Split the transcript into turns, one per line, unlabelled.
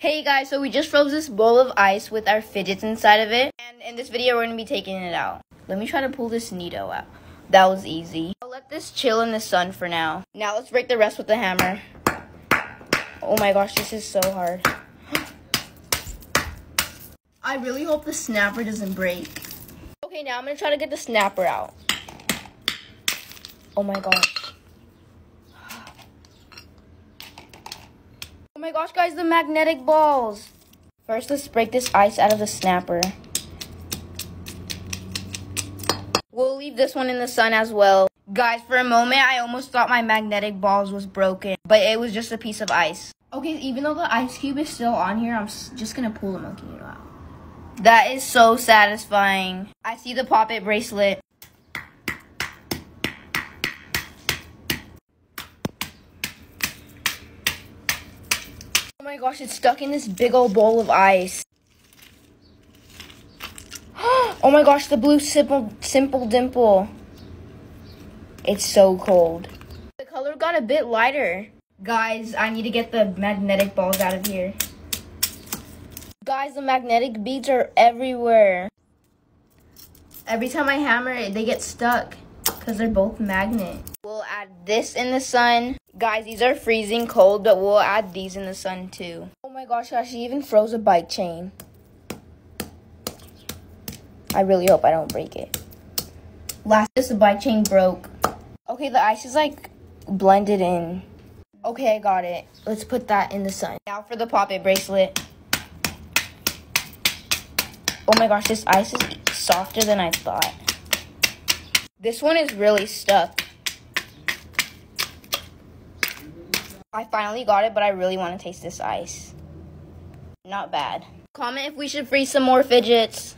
Hey guys, so we just froze this bowl of ice with our fidgets inside of it. And in this video, we're going to be taking it out. Let me try to pull this NeeDoh out. That was easy. I'll let this chill in the sun for now. Now let's break the rest with the hammer. Oh my gosh, this is so hard. I really hope the snapper doesn't break. Okay, now I'm going to try to get the snapper out. Oh my gosh. My gosh, guys, the magnetic balls. First, let's break this ice out of the snapper. We'll leave this one in the sun as well. Guys, for a moment, I almost thought my magnetic balls was broken, but it was just a piece of ice. Okay, even though the ice cube is still on here, I'm just gonna pull the monkey noodle out. That is so satisfying. I see the Pop It bracelet. My gosh, it's stuck in this big old bowl of ice. oh my gosh, the blue simple, simple dimple. It's so cold. The color got a bit lighter. Guys, I need to get the magnetic balls out of here. Guys, the magnetic beads are everywhere. Every time I hammer it, they get stuck because they're both magnet. We'll add this in the sun. Guys, these are freezing cold, but we'll add these in the sun too. Oh my gosh, she even froze a bike chain. I really hope I don't break it. Last, this bike chain broke. Okay, the ice is like blended in. Okay, I got it. Let's put that in the sun. Now for the Pop It bracelet. Oh my gosh, this ice is softer than I thought. This one is really stuck. I finally got it, but I really want to taste this ice. Not bad. Comment if we should freeze some more fidgets.